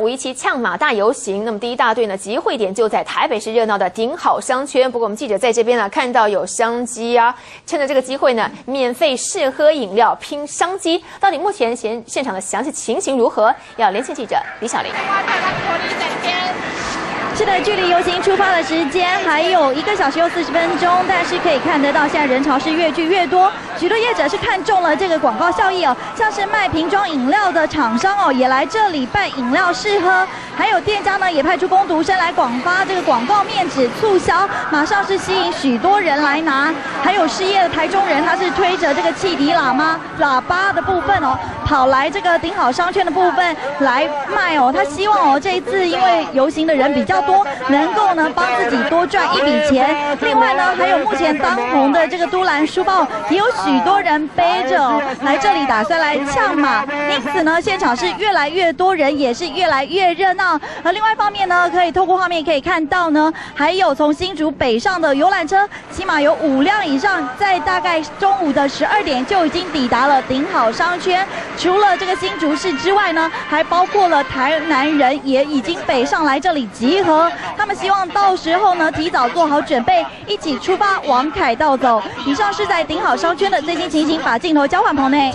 五一七呛马大游行，那么第一大队呢集会点就在台北市热闹的顶好商圈。不过我们记者在这边呢看到有商机啊，趁着这个机会呢，免费试喝饮料拼商机。到底目前现现场的详细情形如何？要连线记者李小玲。是的，距离游行出发的时间还有一个小时又四十分钟，但是可以看得到，现在人潮是越聚越多。许多业者是看中了这个广告效益哦，像是卖瓶装饮料的厂商哦，也来这里办饮料试喝。还有店家呢，也派出工读生来广发这个广告面纸促销，马上是吸引许多人来拿。还有失业的台中人，他是推着这个汽笛喇嘛喇叭的部分哦，跑来这个顶好商圈的部分来卖哦。他希望哦，这一次因为游行的人比较。多能够呢帮自己多赚一笔钱，另外呢还有目前当红的这个都兰书报，也有许多人背着来这里打算来呛马，因此呢现场是越来越多人，也是越来越热闹。而另外一方面呢，可以透过画面可以看到呢，还有从新竹北上的游览车，起码有五辆以上，在大概中午的十二点就已经抵达了顶好商圈。除了这个新竹市之外呢，还包括了台南人也已经北上来这里集合。他们希望到时候呢，提早做好准备，一起出发往凯道走。以上是在顶好商圈的最新情形，把镜头交换棚内。